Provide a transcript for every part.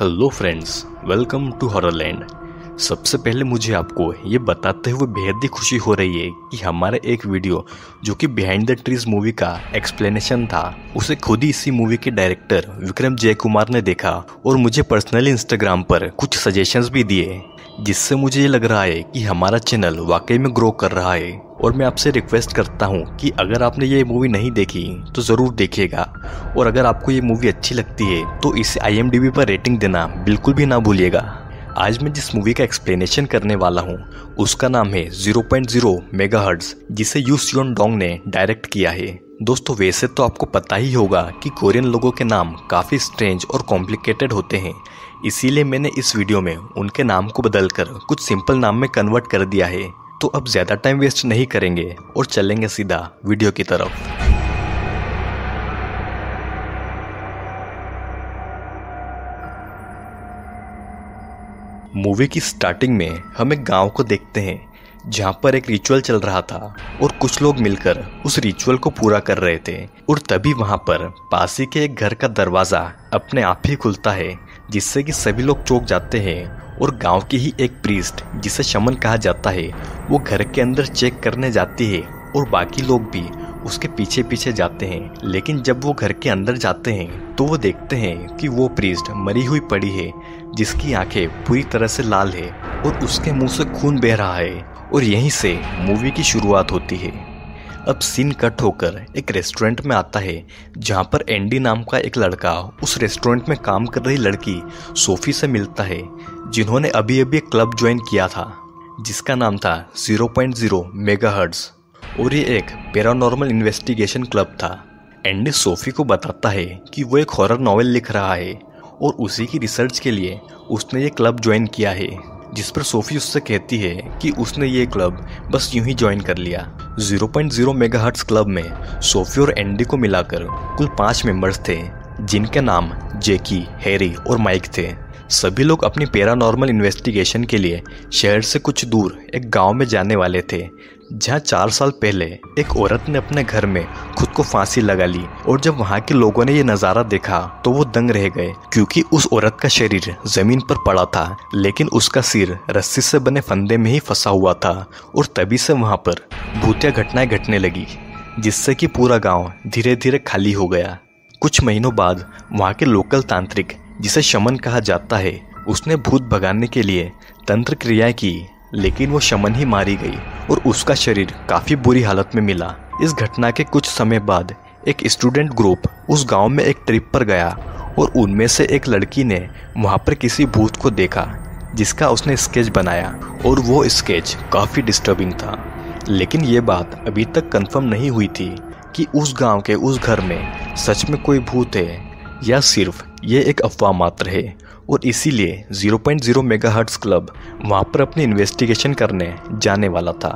Hello friends welcome to Horrorland सबसे पहले मुझे आपको ये बताते हुए बेहद ही खुशी हो रही है कि हमारा एक वीडियो, जो कि बिहाइंड द ट्रीज मूवी का एक्सप्लेनेशन था, उसे खुद ही इसी मूवी के डायरेक्टर विक्रम जय कुमार ने देखा और मुझे पर्सनली इंस्टाग्राम पर कुछ सजेशंस भी दिए, जिससे मुझे ये लग रहा है कि हमारा चैनल वाकई में ग्रो कर रहा है। और मैं आपसे रिक्वेस्ट करता हूँ कि अगर आपने ये मूवी नहीं देखी तो ज़रूर देखिएगा। और अगर आपको ये मूवी अच्छी लगती है तो इसे आईएमडीबी पर रेटिंग देना बिल्कुल भी ना भूलिएगा। आज मैं जिस मूवी का एक्सप्लेनेशन करने वाला हूँ, उसका नाम है 0.0 मेगाहर्ट्ज जिसे यू सियोन डोंग ने डायरेक्ट किया है। दोस्तों, वैसे तो आपको पता ही होगा कि कोरियन लोगों के नाम काफ़ी स्ट्रेंज और कॉम्प्लिकेटेड होते हैं। इसीलिए मैंने इस वीडियो में उनके नाम को बदलकर कुछ सिंपल नाम में कन्वर्ट कर दिया है। तो अब ज़्यादा टाइम वेस्ट नहीं करेंगे और चलेंगे सीधा वीडियो की तरफ़। मूवी की स्टार्टिंग में हम एक गाँव को देखते हैं, जहाँ पर एक रिचुअल चल रहा था और कुछ लोग मिलकर उस रिचुअल को पूरा कर रहे थे और तभी वहाँ पर पासी के एक घर का दरवाज़ा अपने आप ही खुलता है, जिससे कि सभी लोग चौक जाते हैं और गाँव की ही एक प्रीस्ट जिसे शमन कहा जाता है, वो घर के अंदर चेक करने जाती है और बाकी लोग भी उसके पीछे पीछे जाते हैं। लेकिन जब वो घर के अंदर जाते हैं तो वो देखते हैं कि वो प्रीस्ट मरी हुई पड़ी है, जिसकी आँखें पूरी तरह से लाल है और उसके मुँह से खून बह रहा है और यहीं से मूवी की शुरुआत होती है। अब सीन कट होकर एक रेस्टोरेंट में आता है, जहाँ पर एंडी नाम का एक लड़का उस रेस्टोरेंट में काम कर रही लड़की सोफी से मिलता है। जिन्होंने अभी अभी एक क्लब ज्वाइन किया था, जिसका नाम था 0.0 मेगाहर्ट्ज। और ये एक पैरानॉर्मल इन्वेस्टिगेशन क्लब था। एंडी सोफी को बताता है कि वो एक हॉरर नॉवेल लिख रहा है, और उसी की रिसर्च के लिए उसने ये क्लब ज्वाइन किया है, जिस पर सोफी उससे कहती है कि उसने ये क्लब बस यूँ ही ज्वाइन कर लिया। 0.0 मेगाहर्ट्ज क्लब में सोफी और एंडी को मिलाकर कुल पाँच मेंबर्स थे, जिनके नाम जेकी, हैरी और माइक थे। सभी लोग अपनी पैरानॉर्मल इन्वेस्टिगेशन के लिए शहर से कुछ दूर एक गाँव में जाने वाले थे, जहाँ चार साल पहले एक औरत ने अपने घर में खुद को फांसी लगा ली और जब वहाँ के लोगों ने ये नज़ारा देखा तो वो दंग रह गए, क्योंकि उस औरत का शरीर ज़मीन पर पड़ा था, लेकिन उसका सिर रस्सी से बने फंदे में ही फंसा हुआ था और तभी से वहाँ पर भूतिया घटनाएँ घटने लगी, जिससे कि पूरा गाँव धीरे धीरे खाली हो गया। कुछ महीनों बाद वहाँ के लोकल तांत्रिक जिसे शमन कहा जाता है, उसने भूत भगाने के लिए तंत्र क्रियाएँ की, लेकिन वो शमन ही मारी गई और उसका शरीर काफ़ी बुरी हालत में मिला। इस घटना के कुछ समय बाद एक स्टूडेंट ग्रुप उस गाँव में एक ट्रिप पर गया और उनमें से एक लड़की ने वहाँ पर किसी भूत को देखा, जिसका उसने स्केच बनाया और वो स्केच काफ़ी डिस्टर्बिंग था। लेकिन ये बात अभी तक कंफर्म नहीं हुई थी कि उस गाँव के उस घर में सच में कोई भूत है या सिर्फ़ ये एक अफवाह मात्र है और इसीलिए 0.0 मेगाहर्ट्ज क्लब वहाँ पर अपनी इन्वेस्टिगेशन करने जाने वाला था।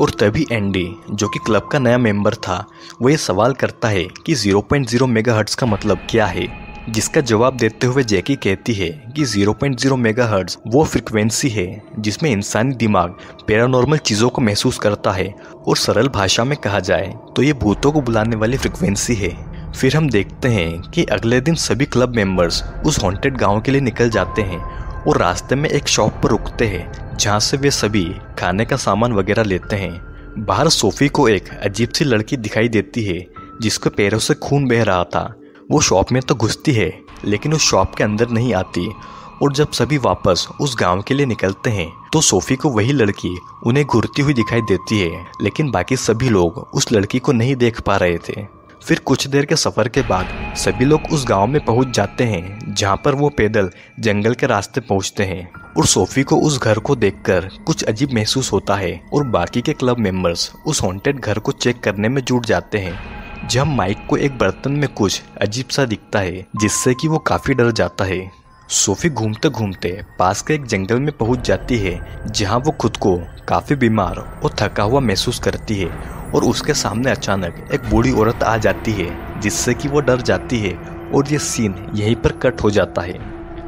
और तभी एंडी जो कि क्लब का नया मेंबर था, वो ये सवाल करता है कि 0.0 मेगाहर्ट्ज का मतलब क्या है? जिसका जवाब देते हुए जैकी कहती है कि 0.0 मेगाहर्ट्ज वो फ्रिक्वेंसी है जिसमें इंसानी दिमाग पैरानॉर्मल चीज़ों को महसूस करता है और सरल भाषा में कहा जाए तो ये भूतों को बुलाने वाली फ्रिक्वेंसी है। फिर हम देखते हैं कि अगले दिन सभी क्लब मेंबर्स उस हॉन्टेड गाँव के लिए निकल जाते हैं और रास्ते में एक शॉप पर रुकते हैं, जहाँ से वे सभी खाने का सामान वगैरह लेते हैं। बाहर सोफी को एक अजीब सी लड़की दिखाई देती है, जिसके पैरों से खून बह रहा था। वो शॉप में तो घुसती है, लेकिन उस शॉप के अंदर नहीं आती। और जब सभी वापस उस गाँव के लिए निकलते हैं तो सोफी को वही लड़की उन्हें घूरती हुई दिखाई देती है, लेकिन बाकी सभी लोग उस लड़की को नहीं देख पा रहे थे। फिर कुछ देर के सफ़र के बाद सभी लोग उस गाँव में पहुँच जाते हैं, जहाँ पर वो पैदल जंगल के रास्ते पहुँचते हैं। और सोफी को उस घर को देखकर कुछ अजीब महसूस होता है और बाकी के क्लब मेंबर्स उस हॉन्टेड घर को चेक करने में जुट जाते हैं जब माइक को एक बर्तन में कुछ अजीब सा दिखता है, जिससे कि वो काफ़ी डर जाता है। सोफी घूमते घूमते पास के एक जंगल में पहुँच जाती है, जहाँ वो खुद को काफ़ी बीमार और थका हुआ महसूस करती है और उसके सामने अचानक एक बूढ़ी औरत आ जाती है, जिससे कि वो डर जाती है और ये सीन यहीं पर कट हो जाता है।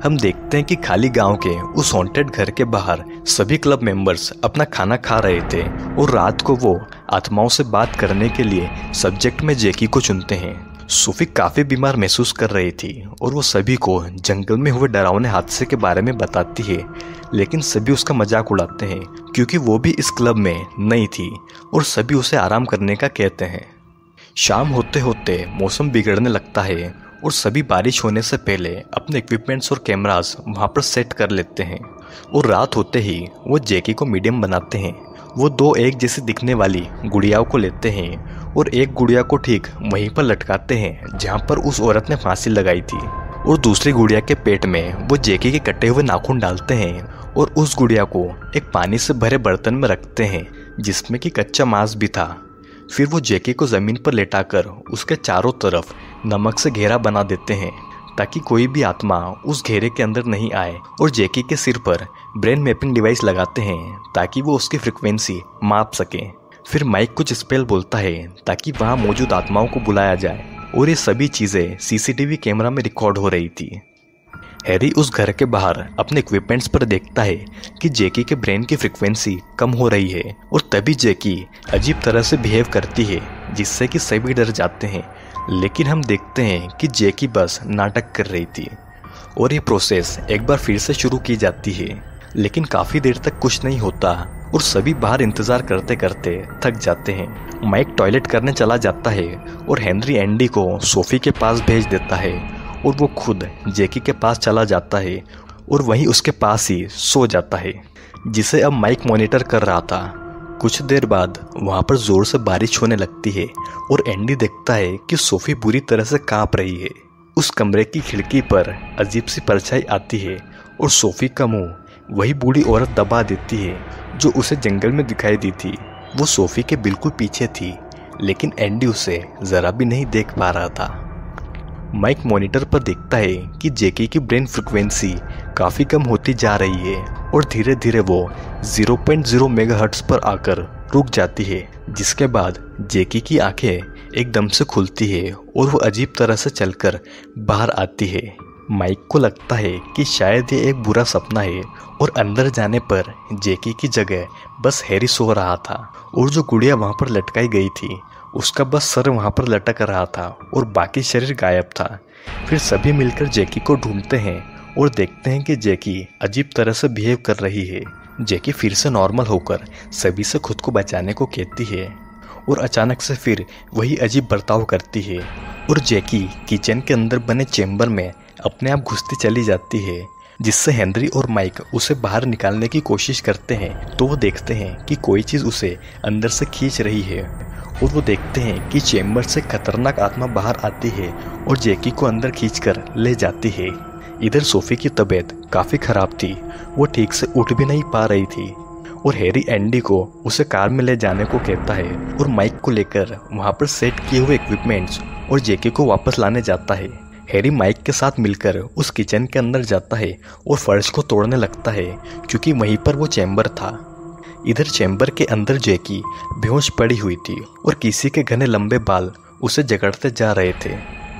हम देखते हैं कि खाली गाँव के उस हॉन्टेड घर के बाहर सभी क्लब मेंबर्स अपना खाना खा रहे थे और रात को वो आत्माओं से बात करने के लिए सब्जेक्ट में जेकी को चुनते हैं। सूफी काफ़ी बीमार महसूस कर रही थी और वो सभी को जंगल में हुए डरावने हादसे के बारे में बताती है, लेकिन सभी उसका मज़ाक उड़ाते हैं, क्योंकि वो भी इस क्लब में नई थी और सभी उसे आराम करने का कहते हैं। शाम होते होते मौसम बिगड़ने लगता है और सभी बारिश होने से पहले अपने इक्विपमेंट्स और कैमरास वहाँ पर सेट कर लेते हैं और रात होते ही वो जेकी को मीडियम बनाते हैं। वो दो एक जैसे दिखने वाली गुड़ियाओं को लेते हैं और एक गुड़िया को ठीक वहीं पर लटकाते हैं, जहाँ पर उस औरत ने फांसी लगाई थी। और दूसरी गुड़िया के पेट में वो जेकी के कटे हुए नाखून डालते हैं और उस गुड़िया को एक पानी से भरे बर्तन में रखते हैं, जिसमें कि कच्चा मांस भी था। फिर वो जेकी को ज़मीन पर लेटाकर उसके चारों तरफ़ नमक से घेरा बना देते हैं, ताकि कोई भी आत्मा उस घेरे के अंदर नहीं आए और जेकी के सिर पर ब्रेन मैपिंग डिवाइस लगाते हैं, ताकि वो उसकी फ्रिक्वेंसी माप सके। फिर माइक कुछ स्पेल बोलता है ताकि वहाँ मौजूद आत्माओं को बुलाया जाए और ये सभी चीज़ें सीसीटीवी कैमरा में रिकॉर्ड हो रही थी। हैरी उस घर के बाहर अपने इक्विपमेंट्स पर देखता है कि जेकी के ब्रेन की फ्रिक्वेंसी कम हो रही है और तभी जेकी अजीब तरह से बिहेव करती है, जिससे कि सभी डर जाते हैं। लेकिन हम देखते हैं कि जेकी बस नाटक कर रही थी और ये प्रोसेस एक बार फिर से शुरू की जाती है। लेकिन काफ़ी देर तक कुछ नहीं होता और सभी बाहर इंतज़ार करते करते थक जाते हैं। माइक टॉयलेट करने चला जाता है और हेनरी एंडी को सोफी के पास भेज देता है और वो खुद जेकी के पास चला जाता है और वहीं उसके पास ही सो जाता है, जिसे अब माइक मॉनिटर कर रहा था। कुछ देर बाद वहाँ पर ज़ोर से बारिश होने लगती है और एंडी देखता है कि सोफी बुरी तरह से काँप रही है। उस कमरे की खिड़की पर अजीब सी परछाई आती है और सोफी का मुँह वही बूढ़ी औरत दबा देती है, जो उसे जंगल में दिखाई दी थी वो सोफी के बिल्कुल पीछे थी, लेकिन एंडी उसे ज़रा भी नहीं देख पा रहा था। माइक मॉनिटर पर देखता है कि जेकी की ब्रेन फ्रिक्वेंसी काफ़ी कम होती जा रही है और धीरे धीरे वो 0.0 मेगाहर्ट्ज पर आकर रुक जाती है, जिसके बाद जेकी की आँखें एकदम से खुलती है और वो अजीब तरह से चलकर बाहर आती है। माइक को लगता है कि शायद ये एक बुरा सपना है और अंदर जाने पर जेकी की जगह बस हैरी सो रहा था और जो गुड़िया वहाँ पर लटकाई गई थी, उसका बस सर वहाँ पर लटक रहा था और बाकी शरीर गायब था। फिर सभी मिलकर जैकी को ढूंढते हैं और देखते हैं कि जैकी अजीब तरह से बिहेव कर रही है। जैकी फिर से नॉर्मल होकर सभी से खुद को बचाने को कहती है और अचानक से फिर वही अजीब बर्ताव करती है और जैकी किचन के अंदर बने चैम्बर में अपने आप घुसती चली जाती है, जिससे हेनरी और माइक उसे बाहर निकालने की कोशिश करते हैं तो वो देखते हैं कि कोई चीज़ उसे अंदर से खींच रही है, और वो देखते हैं कि चेम्बर से खतरनाक आत्मा बाहर आती है और जैकी को अंदर खींचकर ले जाती है। इधर सोफी की तबीयत काफ़ी ख़राब थी, वो ठीक से उठ भी नहीं पा रही थी, और हैरी एंडी को उसे कार में ले जाने को कहता है, और माइक को लेकर वहाँ पर सेट किए हुए इक्विपमेंट्स और जेके को वापस लाने जाता है। हैरी माइक के साथ मिलकर उस किचन के अंदर जाता है और फर्श को तोड़ने लगता है, क्योंकि वहीं पर वो चैम्बर था। इधर चैम्बर के अंदर जैकी बेहोश पड़ी हुई थी और किसी के घने लंबे बाल उसे जगड़ते जा रहे थे।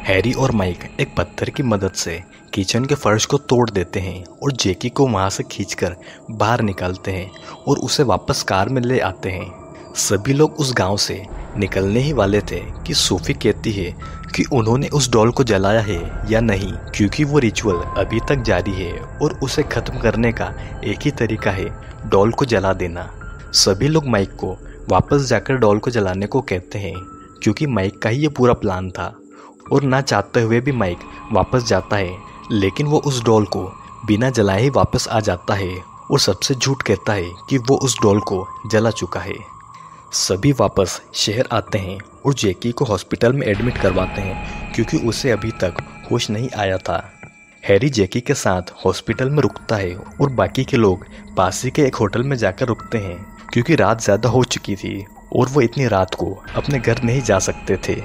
हैरी और माइक एक पत्थर की मदद से किचन के फर्श को तोड़ देते हैं और जेकी को वहाँ से खींचकर बाहर निकालते हैं और उसे वापस कार में ले आते हैं। सभी लोग उस गाँव से निकलने ही वाले थे कि सूफी कहती है कि उन्होंने उस डॉल को जलाया है या नहीं, क्योंकि वो रिचुअल अभी तक जारी है और उसे खत्म करने का एक ही तरीका है, डॉल को जला देना। सभी लोग माइक को वापस जाकर डॉल को जलाने को कहते हैं, क्योंकि माइक का ही ये पूरा प्लान था। और ना चाहते हुए भी माइक वापस जाता है, लेकिन वो उस डॉल को बिना जलाए ही वापस आ जाता है और सबसे झूठ कहता है कि वो उस डॉल को जला चुका है। सभी वापस शहर आते हैं और जैकी को हॉस्पिटल में एडमिट करवाते हैं, क्योंकि उसे अभी तक होश नहीं आया था। हैरी जैकी के साथ हॉस्पिटल में रुकता है और बाकी के लोग पास के एक होटल में जाकर रुकते हैं, क्योंकि रात ज़्यादा हो चुकी थी और वो इतनी रात को अपने घर नहीं जा सकते थे।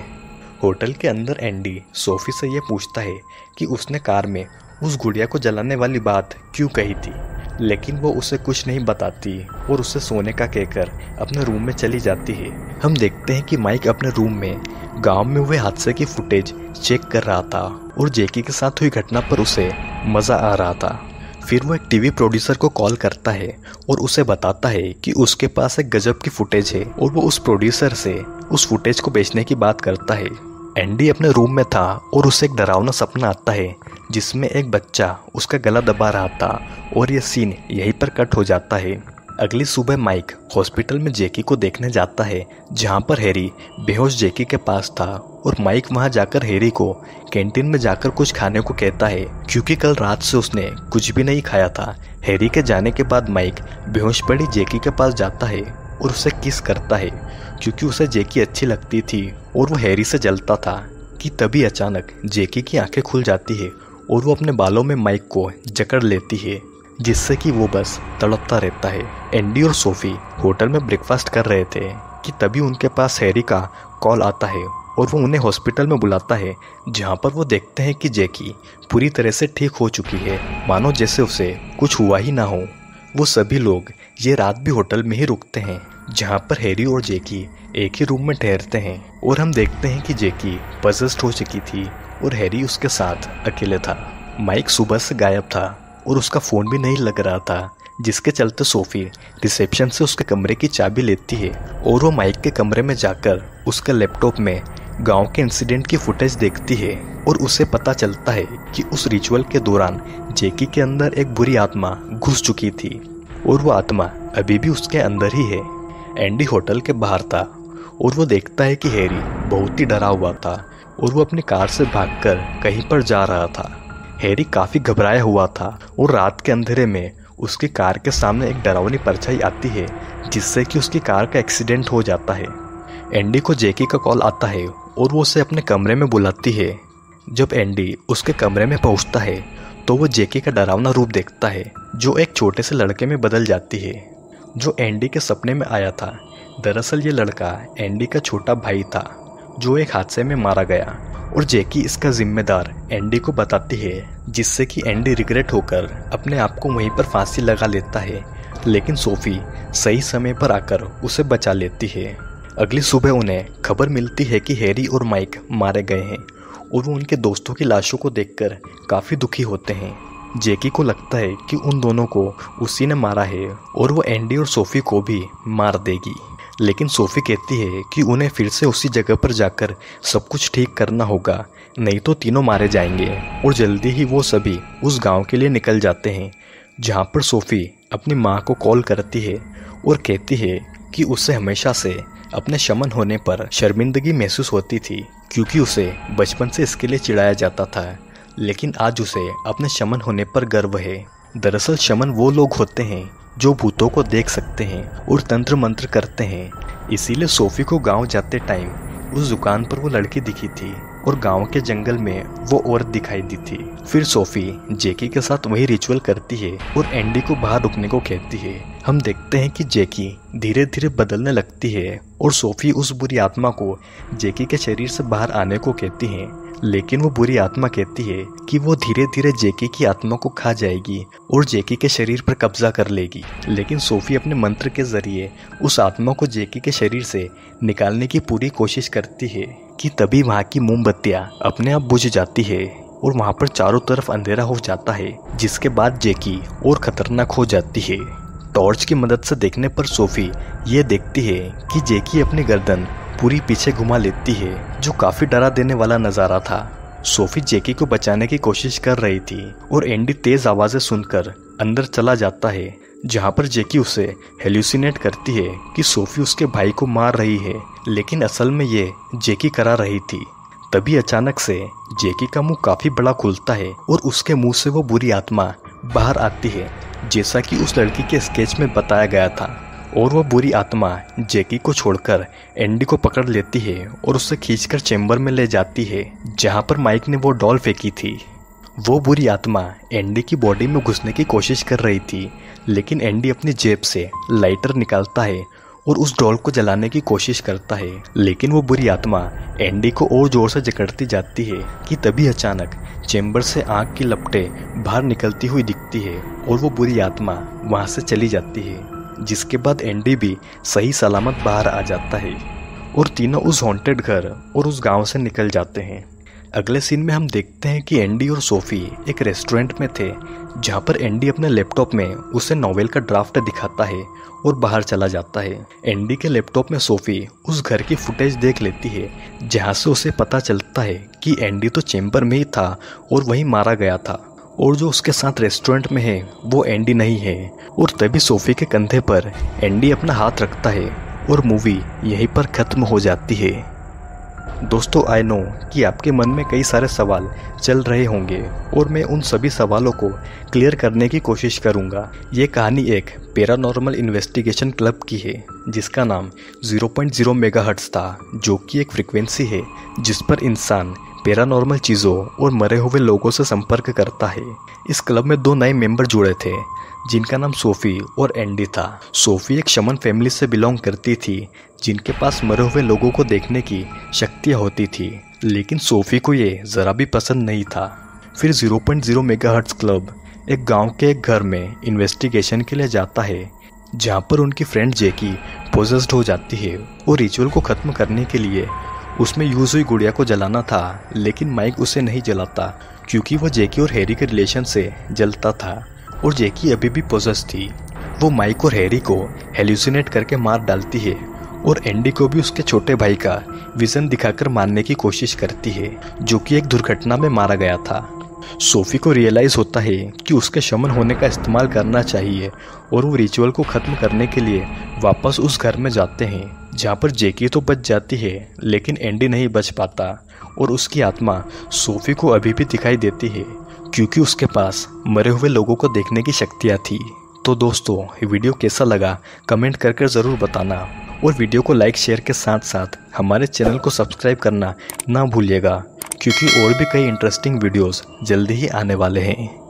होटल के अंदर एंडी सोफी से यह पूछता है कि उसने कार में उस गुड़िया को जलाने वाली बात क्यों कही थी। लेकिन वो उसे कुछ नहीं बताती और उसे सोने का कहकर अपने रूम में चली जाती है। हम देखते हैं कि माइक अपने रूम में, गाँव में हुए हादसे की फुटेज चेक कर रहा था और जेकी के साथ हुई घटना पर उसे मज़ा आ रहा था। फिर वो एक टीवी प्रोड्यूसर को कॉल करता है और उसे बताता है कि उसके पास एक गजब की फुटेज है और वो उस प्रोड्यूसर से उस फुटेज को बेचने की बात करता है। एंडी अपने रूम में था और उसे एक डरावना सपना आता है, जिसमें एक बच्चा उसका गला दबा रहा था और यह सीन यहीं पर कट हो जाता है। अगली सुबह माइक हॉस्पिटल में जेकी को देखने जाता है, जहाँ पर हैरी बेहोश जेकी के पास था और माइक वहाँ जाकर हैरी को कैंटीन में जाकर कुछ खाने को कहता है, क्योंकि कल रात से उसने कुछ भी नहीं खाया था। हैरी के जाने के बाद माइक बेहोश पड़ी जेकी के पास जाता है और उसे किस करता है। क्योंकि उसे जेकी अच्छी लगती थी और वो हैरी से जलता था कि तभी अचानक जेकी की आँखें खुल जाती है और वो अपने बालों में माइक को जकड़ लेती है, जिससे कि वो बस तड़पता रहता है। एंडी और सोफी होटल में ब्रेकफास्ट कर रहे थे कि तभी उनके पास हैरी का कॉल आता है और वो उन्हें हॉस्पिटल में बुलाता है, जहाँ पर वो देखते हैं कि जैकी पूरी तरह से ठीक हो चुकी है। मानो जैसे उसे कुछ हुआ ही ना हो। वो सभी लोग ये रात भी होटल में ही रुकते हैं। जहाँ पर हैरी और जेकी एक ही रूम में ठहरते हैं और हम देखते हैं कि जेकी पजस्ट हो चुकी थी और हैरी उसके साथ अकेले था। माइक सुबह से गायब था और उसका फ़ोन भी नहीं लग रहा था, जिसके चलते सोफी रिसेप्शन से उसके कमरे की चाबी लेती है और वो माइक के कमरे में जाकर उसके लैपटॉप में गाँव के इंसिडेंट की फुटेज देखती है और उसे पता चलता है कि उस रिचुअल के दौरान जेकी के अंदर एक बुरी आत्मा घुस चुकी थी और वो आत्मा अभी भी उसके अंदर ही है। एंडी होटल के बाहर था, और वो देखता है कि हैरी बहुत ही डरा हुआ था, और वो अपनी कार से भागकर कहीं पर जा रहा था। हैरी काफ़ी घबराया हुआ था, और रात के अंधेरे में उसकी कार के सामने एक डरावनी परछाई आती है, जिससे कि उसकी कार का एक्सीडेंट हो जाता है। एंडी को जेकी का कॉल आता है, और वो उसे अपने कमरे में बुलाती है। जब एंडी उसके कमरे में पहुँचता है तो वो जेकी का डरावना रूप देखता है, जो एक छोटे से लड़के में बदल जाती है। जो एंडी के सपने में आया था। दरअसल ये लड़का एंडी का छोटा भाई था, जो एक हादसे में मारा गया। और जैकी इसका जिम्मेदार एंडी को बताती है, जिससे कि एंडी रिग्रेट होकर अपने आप को वहीं पर फांसी लगा लेता है। लेकिन सोफी सही समय पर आकर उसे बचा लेती है। अगली सुबह उन्हें खबर मिलती है कि हैरी और माइक मारे गए हैं, और वो उनके दोस्तों की लाशों को देखकर काफ़ी दुखी होते हैं। जेकी को लगता है कि उन दोनों को उसी ने मारा है और वो एंडी और सोफी को भी मार देगी। लेकिन सोफी कहती है कि उन्हें फिर से उसी जगह पर जाकर सब कुछ ठीक करना होगा, नहीं तो तीनों मारे जाएँगे और जल्दी ही वो सभी उस गाँव के लिए निकल जाते हैं, जहाँ पर सोफी अपनी माँ को कॉल करती है और कहती है कि उसे हमेशा से अपने शमन होने पर शर्मिंदगी महसूस होती थी, क्योंकि उसे बचपन से इसके लिए चिढ़ाया जाता था। लेकिन आज उसे अपने शमन होने पर गर्व है। दरअसल शमन वो लोग होते हैं जो भूतों को देख सकते हैं और तंत्र मंत्र करते हैं। इसीलिए सोफी को गाँव जाते टाइम उस दुकान पर वो लड़की दिखी थी। और गाँव के जंगल में वो औरत दिखाई दी थी। फिर सोफी, जेकी के साथ वही रिचुअल करती है और एंडी को बाहर रुकने को कहती है। हम देखते हैं कि जेकी धीरे धीरे बदलने लगती है और सोफी उस बुरी आत्मा को जेकी के शरीर से बाहर आने को कहती है। लेकिन वो बुरी आत्मा कहती है कि वो धीरे धीरे जेकी की आत्मा को खा जाएगी और जेकी के शरीर पर कब्जा कर लेगी। लेकिन सोफी अपने मंत्र के ज़रिए उस आत्मा को जेकी के शरीर से निकालने की पूरी कोशिश करती है। कि तभी वहाँ की मोमबत्तियाँ अपने आप बुझ जाती है और वहाँ पर चारों तरफ़ अंधेरा हो जाता है, जिसके बाद जेकी और खतरनाक हो जाती है। टॉर्च की मदद से देखने पर सोफी ये देखती है कि जेकी अपनी गर्दन पूरी पीछे घुमा लेती है, जो काफ़ी डरा देने वाला नज़ारा था। सोफी जेकी को बचाने की कोशिश कर रही थी और एंडी तेज आवाज़ें सुनकर अंदर चला जाता है। जहाँ पर जेकी उसे हेल्यूसिनेट करती है कि सोफी उसके भाई को मार रही है, लेकिन असल में ये जेकी करा रही थी। तभी अचानक से जेकी का मुँह काफ़ी बड़ा खुलता है और उसके मुँह से वो बुरी आत्मा बाहर आती है, जैसा कि उस लड़की के स्केच में बताया गया था। और वो बुरी आत्मा जेकी को छोड़कर एंडी को पकड़ लेती है और उसे खींचकर चेंबर में ले जाती है, जहाँ पर माइक ने वो डॉल फेंकी थी। वो बुरी आत्मा एंडी की बॉडी में घुसने की कोशिश कर रही थी लेकिन एंडी अपनी जेब से लाइटर निकालता है और उस डॉल को जलाने की कोशिश करता है। लेकिन वो बुरी आत्मा एंडी को और ज़ोर से जकड़ती जाती है कि तभी अचानक चेंबर से आग की लपटे बाहर निकलती हुई दिखती है और वो बुरी आत्मा वहाँ से चली जाती है, जिसके बाद एंडी भी सही सलामत बाहर आ जाता है और तीनों उस हॉन्टेड घर और उस गाँव से निकल जाते हैं। अगले सीन में हम देखते हैं कि एंडी और सोफी एक रेस्टोरेंट में थे, जहाँ पर एंडी अपने लैपटॉप में उसे नॉवेल का ड्राफ्ट दिखाता है और बाहर चला जाता है। एंडी के लैपटॉप में सोफी उस घर की फुटेज देख लेती है, जहाँ से उसे पता चलता है कि एंडी तो चेम्बर में ही था और वहीं मारा गया था। और जो उसके साथ रेस्टोरेंट में है, वो एंडी नहीं है। और तभी सोफी के कंधे पर एंडी अपना हाथ रखता है और मूवी यहीं पर खत्म हो जाती है। दोस्तों आई नो कि आपके मन में कई सारे सवाल चल रहे होंगे और मैं उन सभी सवालों को क्लियर करने की कोशिश करूँगा। ये कहानी एक पैरानॉर्मल इन्वेस्टिगेशन क्लब की है, जिसका नाम 0.0 मेगाहर्ट्ज था, जो कि एक फ्रिक्वेंसी है, जिस पर इंसान पैरानॉर्मल चीज़ों और मरे हुए लोगों से संपर्क करता है। इस क्लब में दो नए मेंबर जुड़े थे जिनका नाम सोफ़ी और एंडी था। सोफ़ी एक शमन फैमिली से बिलोंग करती थी, जिनके पास मरे हुए लोगों को देखने की शक्तियाँ होती थी। लेकिन सोफ़ी को ये ज़रा भी पसंद नहीं था। फिर 0.0 मेगाहर्ट्ज क्लब, एक गाँव के एक घर में इन्वेस्टिगेशन के लिए जाता है, जहाँ पर उनकी फ्रेंड जेकी पोजेस्ड हो जाती है और रिचुअल को ख़त्म करने के लिए उसमें यूज़ हुई गुड़िया को जलाना था, लेकिन माइक उसे नहीं जलाता, क्योंकि वो जेकी और हैरी के रिलेशन से जलता था। और जेकी अभी भी पोजस थी। वो माइक और हैरी को हेल्यूसिनेट करके मार डालती है और एंडी को भी उसके छोटे भाई का विजन दिखाकर मारने की कोशिश करती है, जो कि एक दुर्घटना में मारा गया था। सोफी को रियलाइज़ होता है कि उसके शमन होने का इस्तेमाल करना चाहिए और वो रिचुअल को ख़त्म करने के लिए वापस उस घर में जाते हैं। जहाँ पर जेकी तो बच जाती है, लेकिन एंडी नहीं बच पाता, और उसकी आत्मा सोफी को अभी भी दिखाई देती है, क्योंकि उसके पास मरे हुए लोगों को देखने की शक्तियाँ थी। तो दोस्तों, वीडियो कैसा लगा, कमेंट करके ज़रूर बताना, और वीडियो को लाइक, शेयर के साथ साथ हमारे चैनल को सब्सक्राइब करना ना भूलिएगा, क्योंकि और भी कई इंटरेस्टिंग वीडियोस जल्दी ही आने वाले हैं।